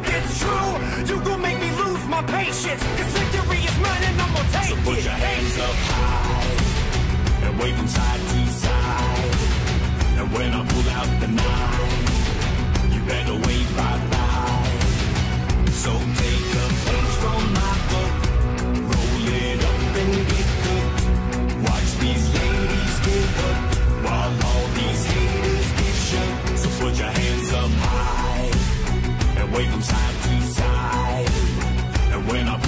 it's true, you gon' make me lose my patience. Cause victory is mine and I'm gonna take So put it. your hands up high and wave them side to side. And when I pull out the knife, wait from side to side. And when I